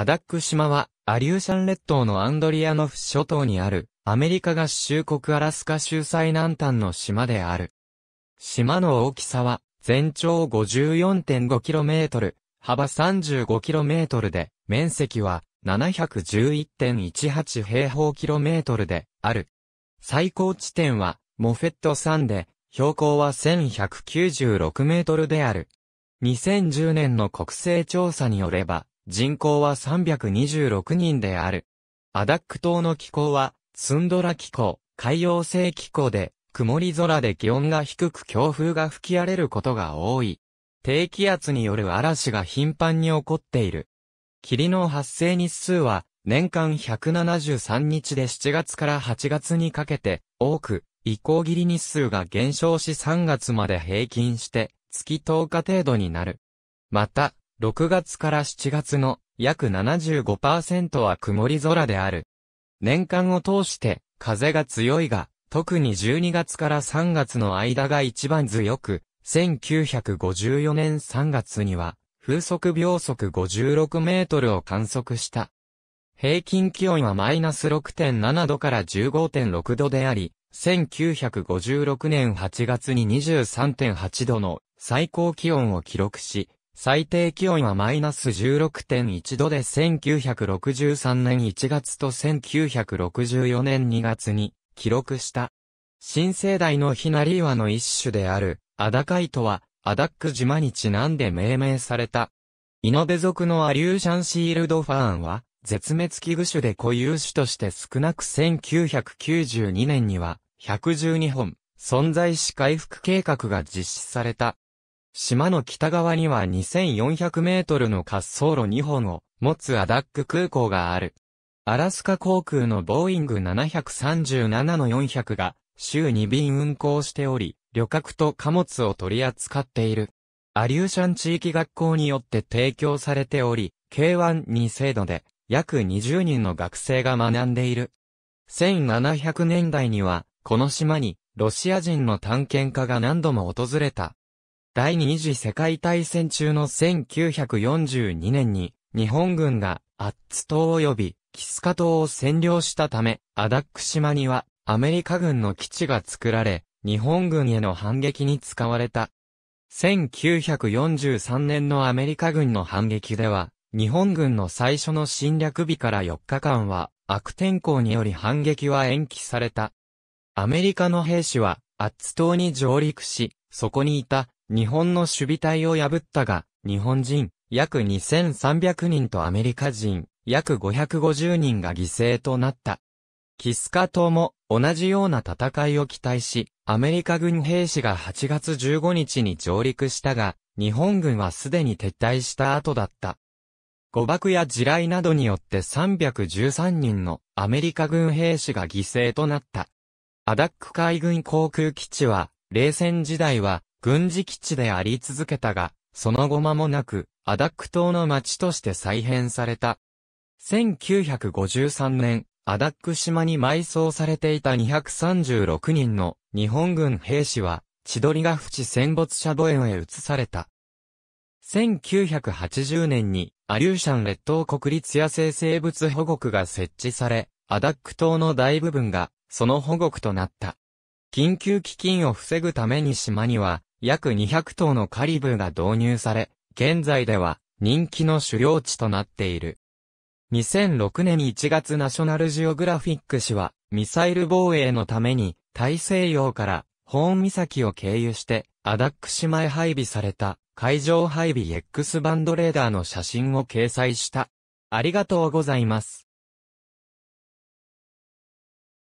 アダック島は、アリューシャン列島のアンドリアノフ諸島にある、アメリカ合衆国アラスカ州最南端の島である。島の大きさは、全長 54.5km、幅 35km で、面積は711.18平方キロメートルである。最高地点は、モフェット山で、標高は1196メートルである。2010年の国勢調査によれば、人口は326人である。アダック島の気候は、ツンドラ気候、海洋性気候で、曇り空で気温が低く強風が吹き荒れることが多い。低気圧による嵐が頻繁に起こっている。霧の発生日数は年間173日で7月から8月にかけて多く、移行霧日数が減少し3月まで平均して月10日程度になる。また、6月から7月の約75%は曇り空である。年間を通して風が強いが、特に12月から3月の間が一番強く、1954年3月には風速秒速56メートルを観測した。平均気温はマイナス6.7度から15.6度であり、1956年8月に23.8度の最高気温を記録し、最低気温はマイナス16.1度で1963年1月と1964年2月に記録した。新生代のヒナリーワの一種であるアダカイトはアダック島にちなんで命名された。イノベ属のアリューシャンシールドファーンは、絶滅危惧種で固有種として少なく1992年には、112本、存在し回復計画が実施された。島の北側には2400メートルの滑走路2本を持つアダック空港がある。アラスカ航空のボーイング737-400が週2便運航しており、旅客と貨物を取り扱っている。アリューシャン地域学校によって提供されており、K1-2 制度で約20人の学生が学んでいる。1700年代には、この島にロシア人の探検家が何度も訪れた。第二次世界大戦中の1942年に、日本軍がアッツ島及びキスカ島を占領したため、アダック島にはアメリカ軍の基地が作られ、日本軍への反撃に使われた。1943年のアメリカ軍の反撃では、日本軍の最初の侵略日から4日間は、悪天候により反撃は延期された。アメリカの兵士は、アッツ島に上陸し、そこにいた、日本の守備隊を破ったが、日本人、約2300人とアメリカ人、約550人が犠牲となった。キスカ島も同じような戦いを期待し、アメリカ軍兵士が8月15日に上陸したが、日本軍はすでに撤退した後だった。誤爆や地雷などによって313人のアメリカ軍兵士が犠牲となった。アダック海軍航空基地は、冷戦時代は軍事基地であり続けたが、その後間もなく、アダック島の町として再編された。1953年、アダック島に埋葬されていた236人の日本軍兵士は、千鳥ヶ淵戦没者墓園へ移された。1980年に、アリューシャン列島国立野生生物保護区が設置され、アダック島の大部分が、その保護区となった。緊急飢饉を防ぐために島には、約200頭のカリブーが導入され、現在では、人気の狩猟地となっている。2006年1月ナショナルジオグラフィック氏は、ミサイル防衛のために、大西洋から、ホーン岬を経由して、アダック島へ配備された、海上配備 X バンドレーダーの写真を掲載した。ありがとうございます。